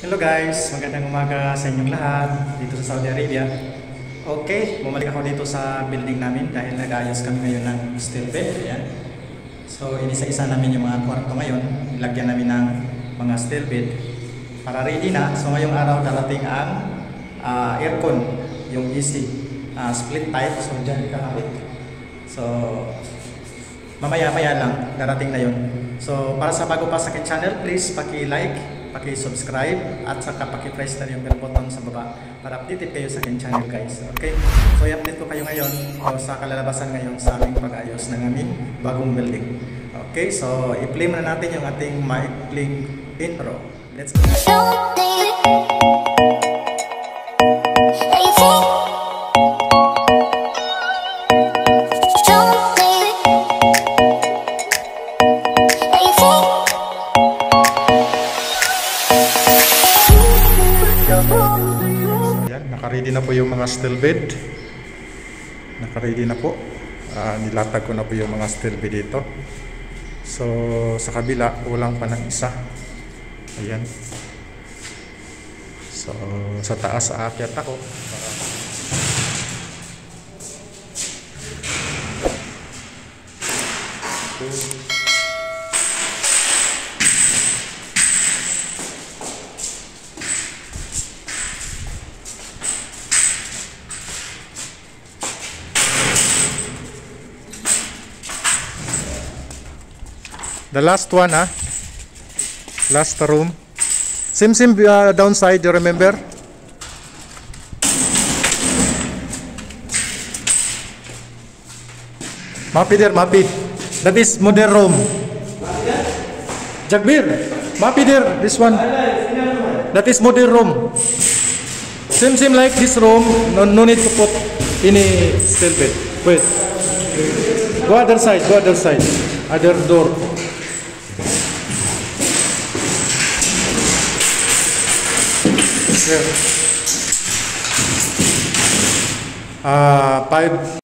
Hello guys, magandang umaga sa inyong lahat dito sa Saudi Arabia. Okay, bumalik ako dito sa building namin dahil nag-ayos kami ngayon ng steel bed. Ayan. So, inisa-isa namin yung mga kwarto ngayon. Nilagyan namin ng mga steel bed para ready na. So, ngayong araw darating ang ah, aircon, yung AC, ah, split type. So, dyan ikakabit. So, mamaya-maya lang, darating na yun. So, para sa bago pa sa akin channel, please paki-like, paki-subscribe, at saka paki-press na yung bell button sa baba para updated kayo sa akin channel guys. Okay? So, i-update ko kayo ngayon o sa kalalabasan ngayon sa aming pag-ayos ng aming bagong building. Okay? So, i-play muna natin yung ating maikling intro. Let's go! Na po yung mga steel bed. Nakaready na po. Ah, nilatag ko na po yung mga steel bed dito. So, sa kabila, kulang pa ng isa. Ayan. So, sa taas, aakyat ako. Para... The last one, ah. Last room. Same, same uh, downside, you remember? Mapi there, Mapi. That is modern room. Jagbir, Mapi there, this one. That is modern room. Same, same like this room. No, no need to put any steel bed. Wait. Go other side, go other side. Other door. Here. Uh, five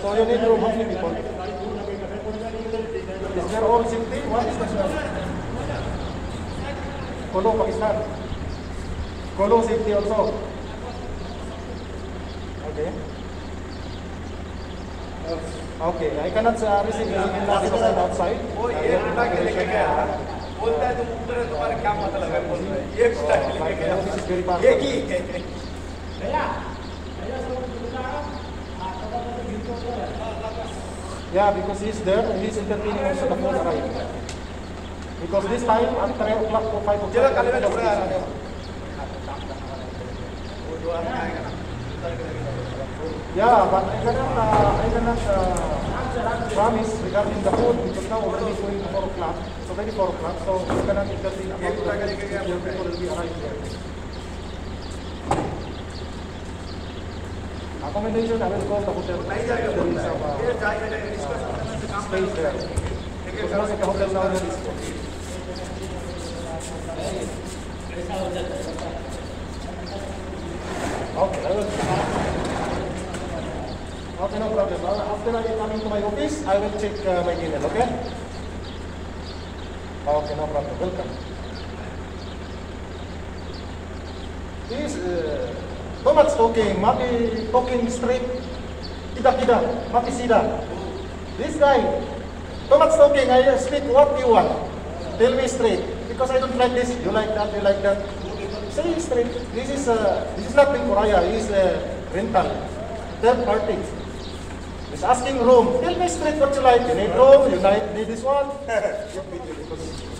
So you need room, how many people? Is there all safety? What is that? Kolo, Pakistan. Kolo safety also. Okay. Okay, I cannot uh, receive the email because I'm outside. वो ये उठा के लेके गया बोलता है तुम ऊपर है तुम्हारा क्या मतलब है बोल रहा है ये उठा के लेके गया. ये की Yeah, because he's there and he's entertaining also the phone arrived. Because this time at 3 o'clock to 5 o'clock. Jalan kalian ada berapa? Yeah, but I cannot, uh, I cannot uh, promise regarding the food because now we're going to 4 o'clock. So maybe 4 o'clock, so we cannot entertain about the food. Your people will be arriving there. accommodation available hotel okay okay no problem after I come into my office I will check uh, my email okay okay no problem welcome please uh, too much talking. Mati talking straight. Kita kita, mati sida. This guy, too much talking. I speak what you want. Tell me straight. Because I don't like this. You like that. You like that. Say straight. This is uh, this is not Korea. This is uh, rental, third party. He's asking room. Tell me straight what you like. You need room. You like need this one.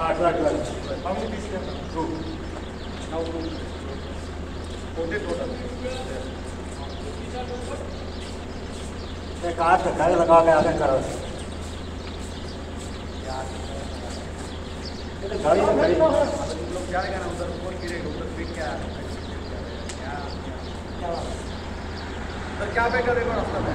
आठ lakh How many piece there? Two. Now two. Forty total. एक आठ धक्का लगा के आगे करो गाड़ी से गाड़ी लोग जाएगा ना उधर फ़ोन गिरेगा उधर फिर क्या क्या क्या उधर क्या पे करेगा रास्ता में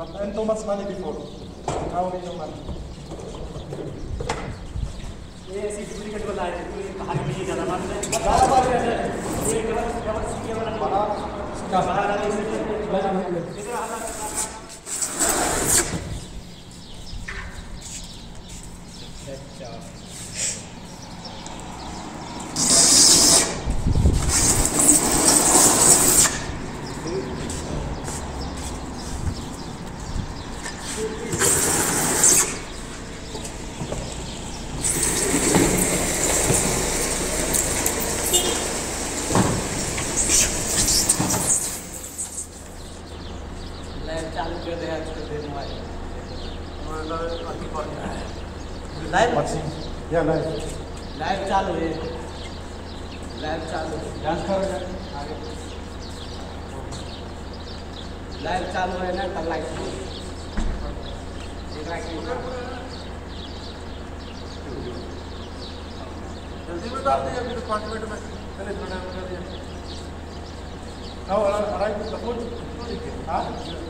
But earn too much money before. Now we no money. ये ऐसी डुप्लीकेट वाला है तो ये बाहर नहीं जाना मानते हैं बाहर बाहर है ये कवर कवर सीखे वाला बाहर बाहर आने से इधर आना लाइव चालू कर दे आज कर दे mobile live Yeah, nice. Live live चालू है। लाइव चालू। Dance karo आगे। लाइव चालू है ना तब लाइव जल्दी डाल दिया अभी तो पाँच मिनट में। चले थोड़ा कर दिया। Now uh, arrive with the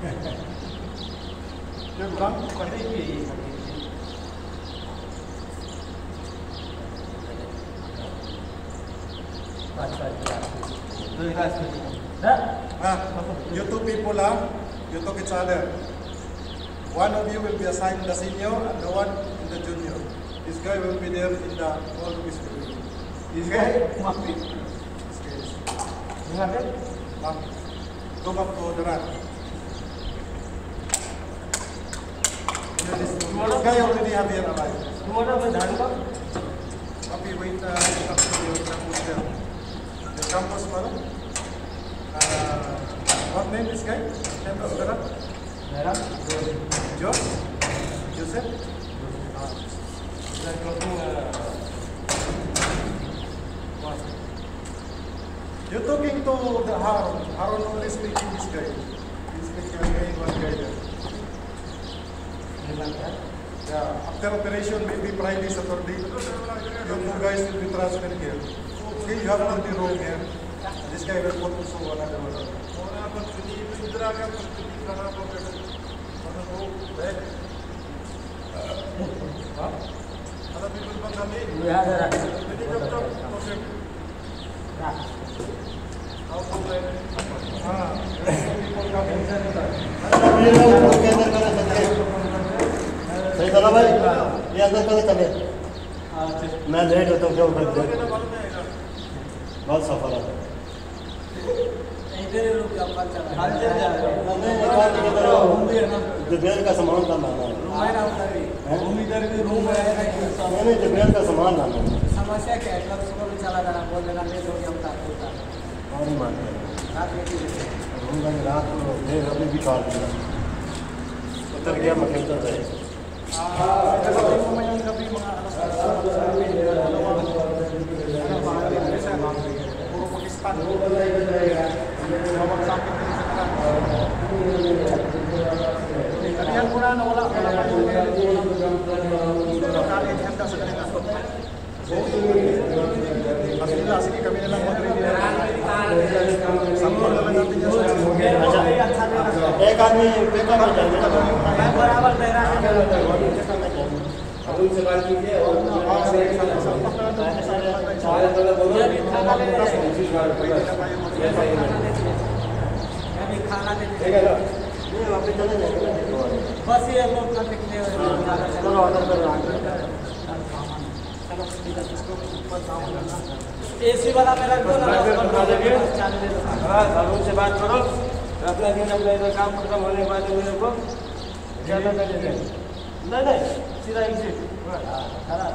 Ah, you two people ah, you talk each other. One of you will be assigned the senior and the one in the junior. This guy will be there in the all office building. This guy, mapi. This guy is. You have it? Ah, go back to the run. Then this, this already have here arrived. Papi, wait, uh, up to the campus there. The campus. Uh, what name this guy? Campus? Joe? Joseph? Ah. Then go to, uh. You're talking to the Haron. Haron only speaking this guy. He's speaking again one guy there. Yeah, after operation, maybe Friday, Saturday, you two guys will be transferred here. Okay, you have be room here. This guy will put also another one. We Other people ये अंदर मैं late होता हूँ क्या? उठा बहुत सफ़र है। ही। करो जुबेर का सामान का लाना है है भी? हैं? भी है जुबेर का सामान लाना है समस्या क्या है? कल सुबह में चला जाना बोल देना लेट हो गया हम ताकि होता और रात है रात को देर अभी भी काट दिया उतर गया मैं खेलता रहे Alhamdulillah, sige kami na lang एक आदमी पेपर में जाएँगे बराबर उनसे बात कीजिए और नहीं चले जाएँगे ना बस ये लोग चलो ऑर्डर कर हूँ एसी वाला मेरा कानून से बात करो अपना दिन अपना इधर काम खत्म होने के बाद मेरे को ज़्यादा कर देंगे नहीं नहीं सीधा एग्जिट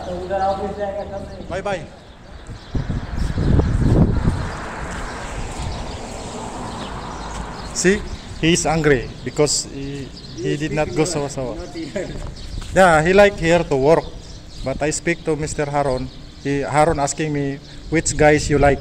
तो उधर ऑफिस जाएगा तब नहीं Bye bye. See, he is angry because he, he did not go sawa sawa. Yeah, he like here to work, but I speak to Mr. Haron. He Haron asking me which guys you like.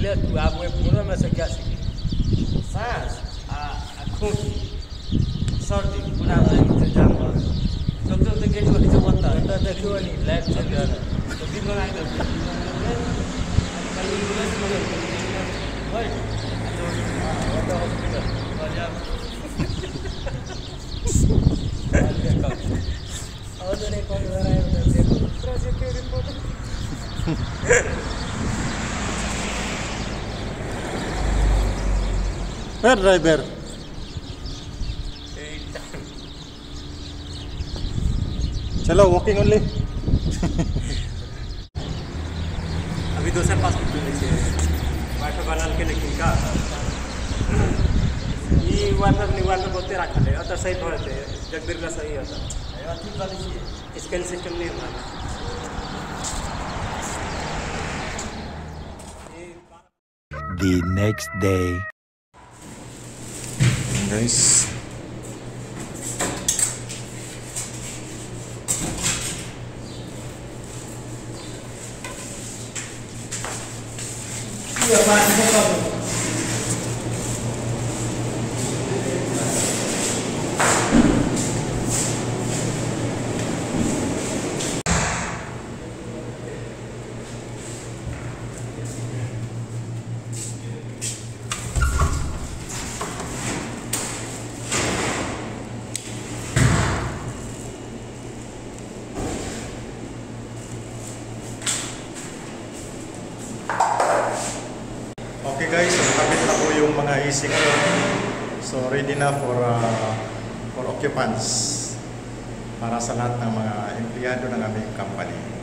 Completo a moje पुरोमा चाहिँ gas सास खोकी सर्दी कुरामा जाम भयो doctor त अनि Where driver? Chalo, walking only. अभी दूसरे पास वाटर बनाल के लेकिन का ये वाटर नहीं वाटर बोलते रखा ले तो सही पड़ते जगदीर का सही होता स्कैन सिस्टम नहीं होता the next day. Mas E a parte guys, so na po yung mga AC ngayon. So ready na for uh, for occupants para sa lahat ng mga empleyado ng aming company.